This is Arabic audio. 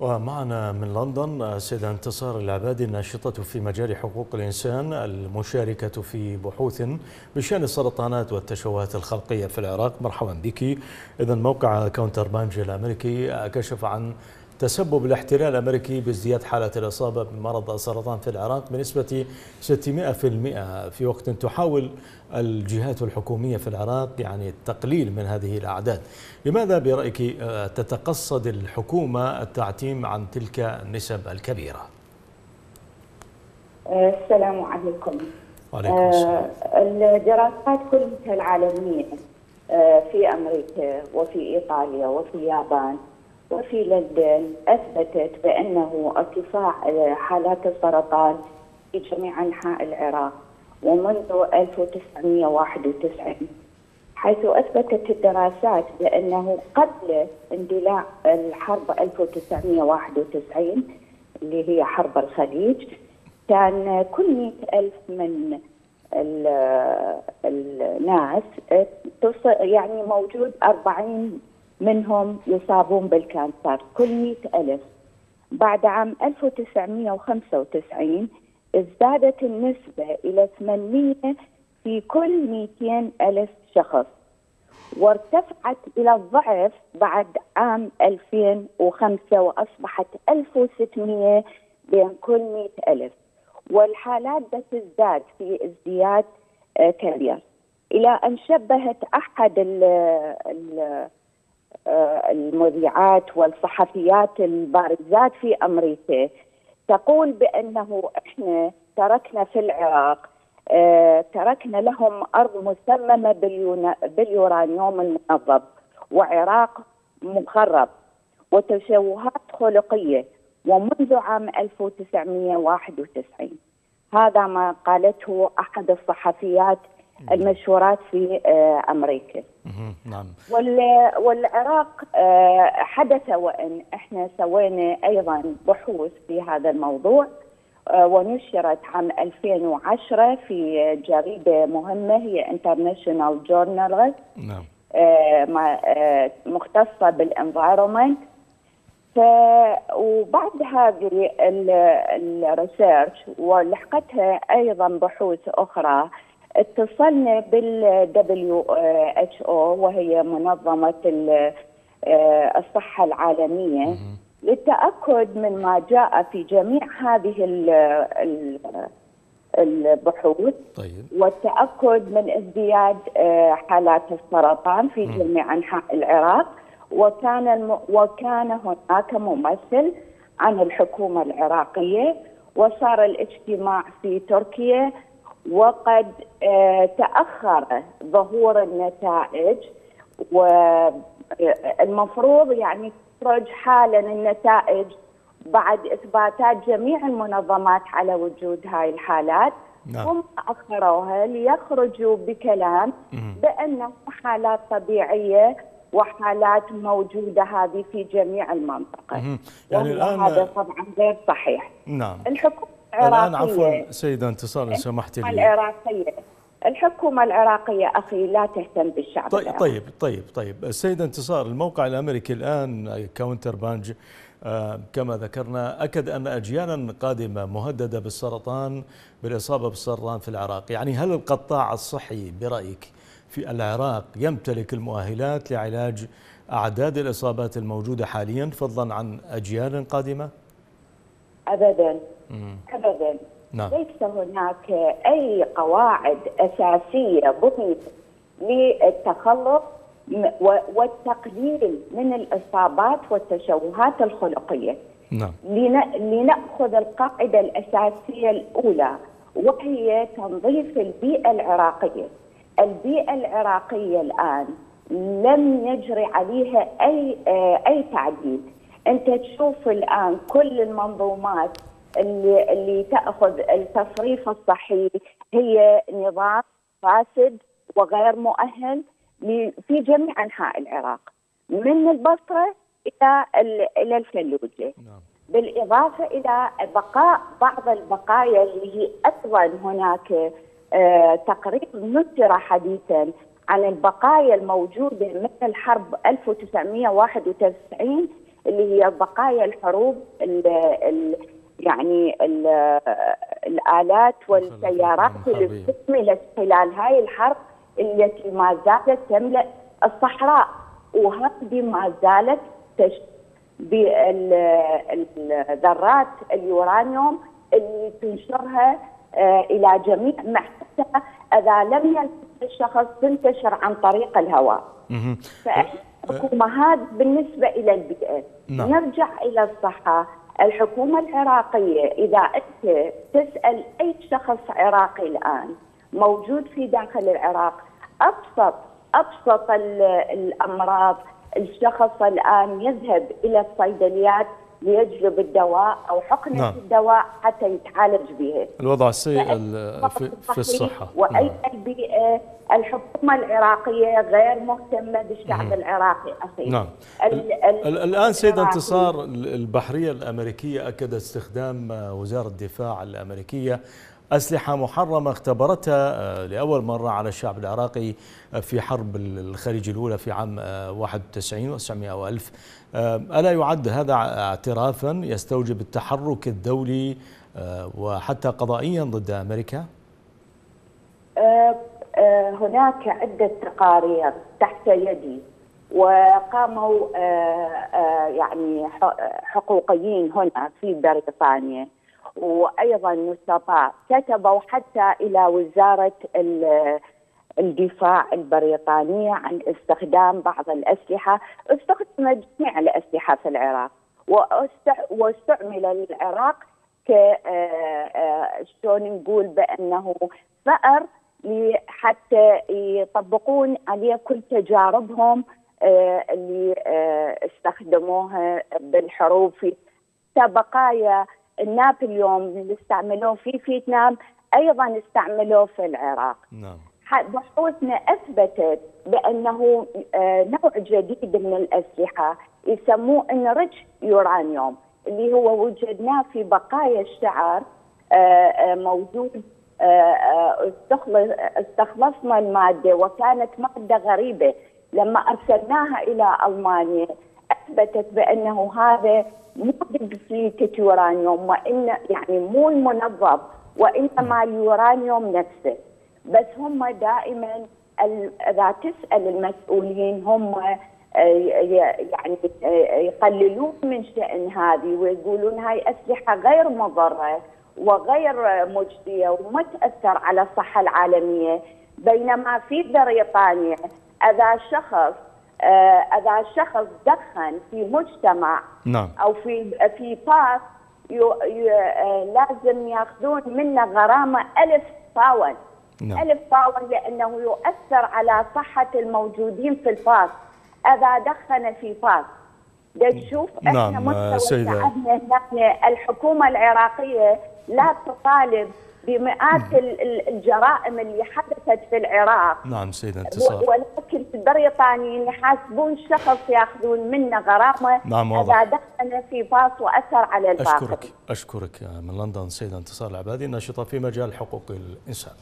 ومعنا من لندن السيدة انتصار العبادي الناشطة في مجال حقوق الإنسان المشاركة في بحوث بشأن السرطانات والتشوهات الخلقية في العراق. مرحبا بك. إذا موقع CounterPunch الأمريكي كشف عن تسبب الاحتلال الأمريكي بازدياد حالات الإصابة بمرض السرطان في العراق بنسبة 600% في وقت تحاول الجهات الحكومية في العراق يعني التقليل من هذه الأعداد. لماذا برأيك آه، تتقصد الحكومة التعتيم عن تلك النسب الكبيرة؟ السلام عليكم. وعليكم السلام. آه، الدراسات كلها العالمية آه، في أمريكا وفي إيطاليا وفي اليابان وفي لندن أثبتت بأنه ارتفاع حالات السرطان في جميع أنحاء العراق ومنذ 1991 حيث أثبتت الدراسات بأنه قبل اندلاع الحرب 1991 اللي هي حرب الخليج كان كل مئة ألف من الناس يعني موجود 40 منهم يصابون بالكانسر كل مئة ألف. بعد عام 1995 ازدادت النسبة إلى 800 في كل 200 ألف شخص وارتفعت إلى الضعف بعد عام 2005 وأصبحت 1600 بين كل 100 ألف. والحالات بتزداد في ازدياد آه، كبير. إلى أن شبهت أحد ال ال المذيعات والصحفيات البارزات في أمريكا. تقول بأنه إحنا تركنا في العراق آه، تركنا لهم أرض مسممه باليورانيوم المنظم وعراق مخرب وتشوهات خلقية ومنذ عام 1991 هذا ما قالته أحد الصحفيات المشهورات في آه، أمريكا. نعم. والعراق آه، حدث وإن إحنا سوينا أيضا بحوث في هذا الموضوع آه، ونشرت عام 2010 في جريدة مهمة هي International Journal نعم. مختصة بال environment ف وبعد هذه ال research ولحقتها أيضا بحوث أخرى اتصلنا بال WHO وهي منظمة آه، الصحة العالمية للتأكد من ما جاء في جميع هذه البحوث طيب. والتأكد من ازدياد آه، حالات السرطان في جميع أنحاء العراق. وكان الم... وكان هناك ممثل عن الحكومة العراقية وصار الاجتماع في تركيا وقد آه، تأخر ظهور النتائج والمفروض يعني تخرج حالا النتائج بعد اثباتات جميع المنظمات على وجود هاي الحالات. نعم. هم أخروها ليخرجوا بكلام بانه حالات طبيعية وحالات موجودة هذه في جميع المنطقة. يعني الآن هذا طبعا غير صحيح. نعم. الحكومة العراقية. الآن عفوا سيدة انتصار إن سمحت لي. العراقية. الحكومة العراقية أخي لا تهتم بالشعب طيب العراقي. طيب طيب طيب. السيدة انتصار الموقع الأمريكي الآن CounterPunch آه كما ذكرنا أكد أن أجيالا قادمة مهددة بالسرطان بالإصابة بالسرطان في العراق. يعني هل القطاع الصحي برأيك في العراق يمتلك المؤهلات لعلاج أعداد الإصابات الموجودة حاليا فضلا عن أجيال قادمة؟ أبدا ابدا نعم. ليس هناك أي قواعد أساسية بنيت للتخلص والتقليل من الإصابات والتشوهات الخلقية. نعم. لنأخذ القاعدة الأساسية الأولى وهي تنظيف البيئة العراقية. البيئة العراقية الآن لم يجري عليها أي أي تعديل. أنت تشوف الآن كل المنظومات اللي اللي تأخذ التصريف الصحي هي نظام فاسد وغير مؤهل في جميع أنحاء العراق من البصرة إلى إلى الفلوجه نعم. بالإضافة إلى بقاء بعض البقايا اللي هي أيضا هناك آه تقرير نشر حديثا عن البقايا الموجودة من الحرب 1991 اللي هي بقايا الحروب ال ال يعني ال الآلات والسيارات اللي استكملت خلال هاي الحرب التي ما زالت تملأ الصحراء. وهذه ما زالت بالذرات اليورانيوم اللي تنشرها آه، إلى جميع حتى إذا لم يلمس الشخص تنتشر عن طريق الهواء. فالحكومه هذا بالنسبة إلى البيئة. نعم. نرجع إلى الصحة، الحكومة العراقية إذا أنت تسأل أي شخص عراقي الآن موجود في داخل العراق أبسط أبسط الأمراض الشخص الآن يذهب إلى الصيدليات ليجلب الدواء أو حقنة نعم. الدواء حتى يتعالج به. الوضع السيء في, في الصحة. وأيضا نعم. البيئه الحكومة العراقية غير مهتمة بالشعب نعم. العراقي أخي. نعم. ال ال الآن سيد انتصار البحرية الأمريكية أكدت استخدام وزارة الدفاع الأمريكية أسلحة محرمة اختبرتها آه، لأول مرة على الشعب العراقي آه، في حرب الخليج الأولى في عام 91 و900 وألف ألا يعد هذا اعترافا يستوجب التحرك الدولي آه، وحتى قضائيا ضد أمريكا؟ هناك عدة تقارير تحت يدي وقاموا يعني حقوقيين هنا في بريطانيا وأيضا نشطاء كتبوا حتى إلى وزارة الدفاع البريطانية عن استخدام بعض الأسلحة، استخدمت جميع الأسلحة في العراق. واستعمل العراق ك آه، آه، شلون نقول بأنه ثأر حتى يطبقون عليه كل تجاربهم آه، اللي استخدموها بالحروب في بقايا نابليون اللي استعملوه في فيتنام أيضا استعملوه في العراق. نعم. بحوثنا أثبتت بأنه آه، نوع جديد من الأسلحة يسموه enriched uranium اللي هو وجدناه في بقايا الشعر آه، آه، موجود استخلصنا المادة وكانت مادة غريبة. لما أرسلناها إلى ألمانيا أثبتت بأنه هذا مو depleted uranium وإن يعني مو المنضب وإنما اليورانيوم نفسه. بس هم دائما إذا تسأل المسؤولين هم آه، يعني آه، يقللون من شأن هذه ويقولون هاي أسلحة غير مضرة وغير مجدية وما تأثر على الصحة العالمية. بينما في بريطانيا إذا شخص إذا شخص دخن في مجتمع نعم. أو في في باص آه، لازم ياخذون منه غرامة ألف pound نعم. ألف pound لأنه يؤثر على صحة الموجودين في الباص إذا دخن في باص تشوف إحنا نعم مستوى شعبنا الحكومة العراقية لا تطالب بمئات الجرائم اللي حدثت في العراق. نعم سيدة انتصار. ولكن في البريطانيين يحاسبون شخص ياخذون منه غرامة. نعم واضح. اذا دخل في باص وأثر على الباقي أشكرك. أشكرك من لندن سيدة انتصار العبادي ناشطه في مجال حقوق الإنسان.